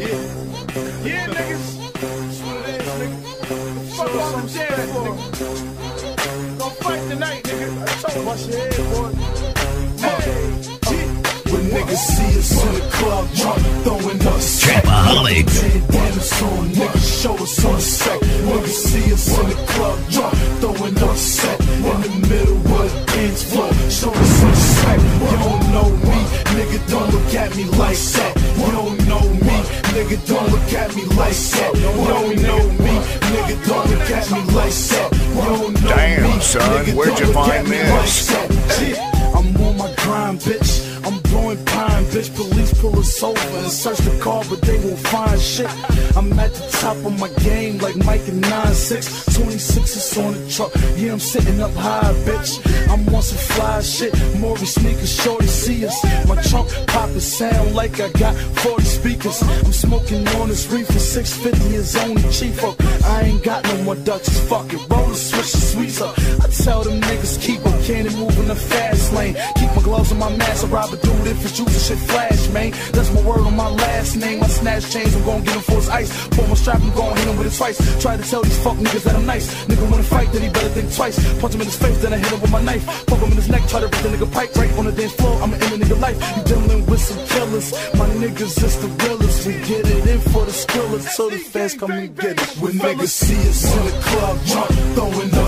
Yeah. Yeah, niggas. Nigga. Fuck on the dance floor. Gonna fight tonight, nigga. I boy. Niggas see us in the club drunk, throwing. Bandanas on, niggas show us on the set. Niggas see us in the club drunk, throwing set. In the middle of the dance floor, show us. You don't know me, nigga, don't look at me like that. You don't know nigga, don't look at me like that. You don't know me, nigga, don't look at me like that. You don't know Damn, me, son, nigga, where'd you find me this? like. I'm on my grind, bitch. I'm blowing pine, bitch. Police pull us over and search the car, but they won't find shit. I'm at the top of my game, like Mike and 9-6. 26 is on the truck. Yeah, I'm sitting up high, bitch. Shit. Mauri sneakers, shorty see us. My trunk poppin' sound like I got 40 speakers. I'm smoking on this reefer. 650 is only cheaper. I ain't got no more Dutchess. Fuck it, roll the switch, the. I tell them niggas keep a cannon moving the fast lane. Keep my gloves on my mask. I rob a if it's juice shit flash, man. That's my word on my last name. I snatch chains, I'm gon' get him for his ice. Pull my strap, I'm gon' hit him with it twice. Try to tell these fuck niggas that I'm nice. Nigga wanna fight, then he better think twice. Punch him in his face, then I hit him with my knife. Poke him in his neck, try to rip the nigga pipe right on the dance floor. I'ma end the nigga life. You dealing with some killers. My niggas is the realest. We get it in for the skrillers So the fans come and get it. When niggas see us in the club drunk, throwing up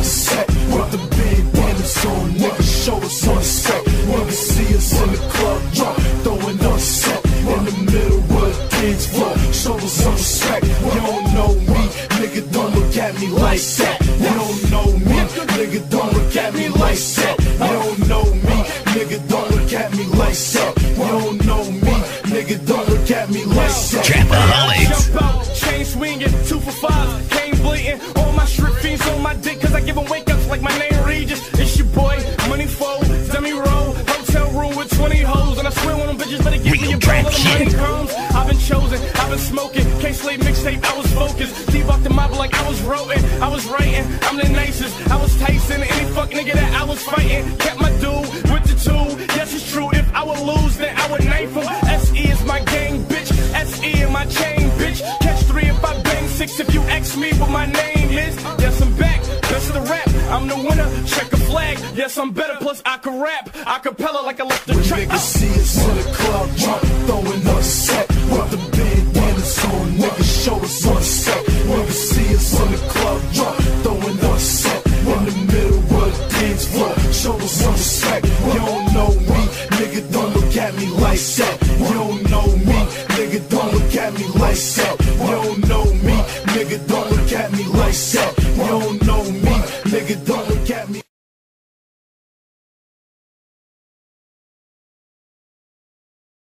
nigga. Don't look at me like that. You don't know me, nigga. Don't look at me like that. You don't know me, nigga. Don't look at me like that. You don't know me, nigga. Don't look at me like that. Trapaholics. Jump out, chain swinging, two for five, cane bleeding. All my strip fiends on my dick, cause I give them wake ups like my name Regis. It's your boy, Money Foe, Demi Rowe, hotel room with 20 hoes. And I swear on them bitches better give me a ball of money comes. I've been chosen, I've been smoking. Can't slay mixtape, I was focused. Like I was roting, I was writing. I'm the nicest, I was Tyson. Any fuck nigga that I was fighting. Kept my dude with the two. Yes, it's true, if I would lose, then I would knife him. SE is my gang, bitch. SE in my chain, bitch. Catch three if I bang six if you ask me what my name is. Yes, I'm back. Best of the rap. I'm the winner. Check a flag. Yes, I'm better. Plus, I can rap. Acapella like I left the track. niggas see us in the club drunk, lights up, You don't know me, nigga, don't look at me, lights up, You don't know